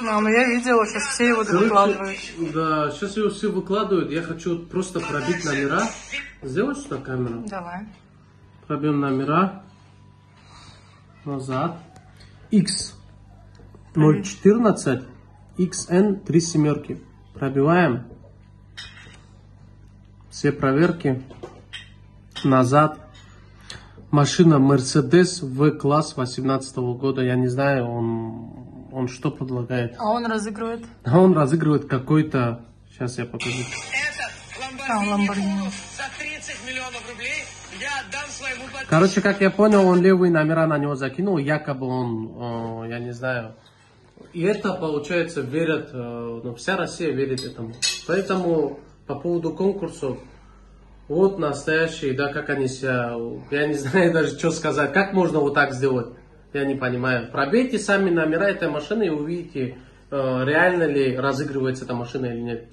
Мама, я видела, сейчас все его выкладывают. Да, сейчас его все выкладывают. Я хочу просто пробить номера. Сделать что камеру? Давай. Пробьем номера. Назад. X 014 XN 3 семерки. Пробиваем. Все проверки. Назад. Машина Mercedes V-класс 18 года. Я не знаю, он, он что предлагает. А он разыгрывает? А он разыгрывает какой-то... Сейчас я покажу. Lamborghini. Urus за 30 миллионов рублей я отдам своему подписчику. Короче, как я понял, он левые номера на него закинул, якобы он, э, я не знаю. И это, получается, верят, э, ну, вся Россия верит этому. Поэтому по поводу конкурсов, вот настоящие, да, как они себя, я не знаю даже, что сказать, как можно вот так сделать, я не понимаю. Пробейте сами номера этой машины и увидите, э, реально ли разыгрывается эта машина или нет.